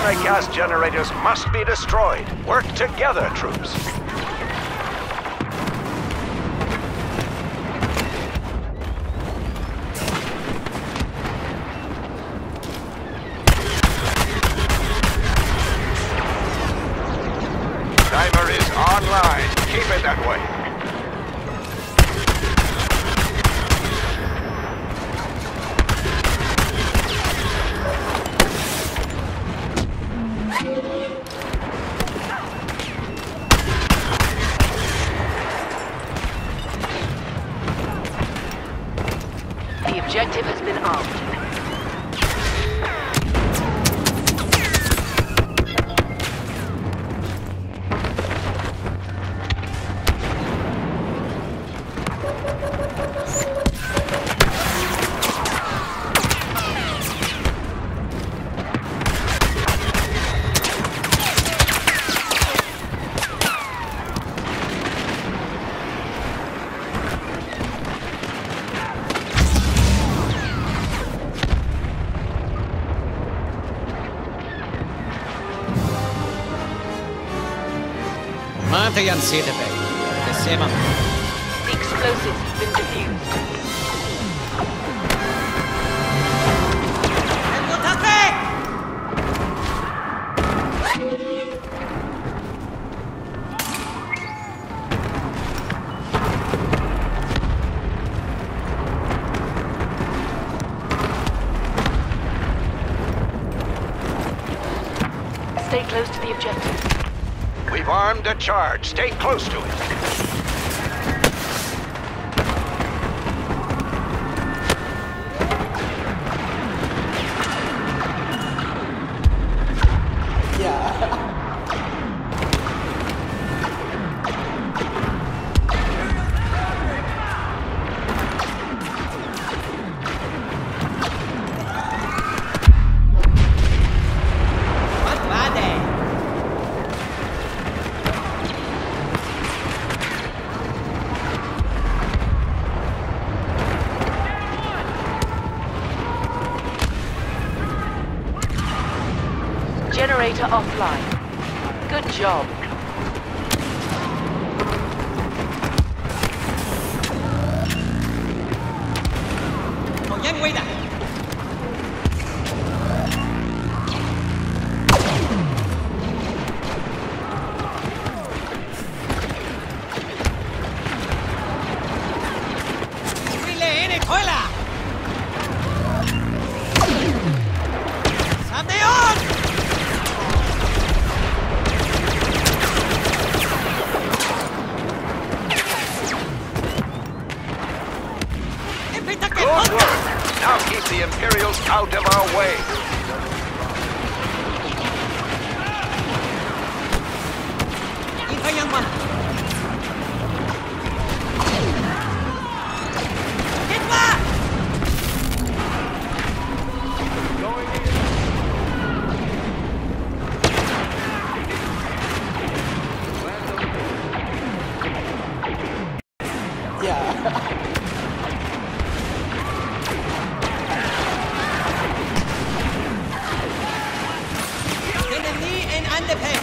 the gas generators must be destroyed. Work together, troops. Maantajan sidepäin. Sema. The explosives have been defused. Stay close to the objective. We've armed a charge. Stay close to it. Generator offline. Good job. Out of our way. In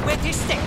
With his stick.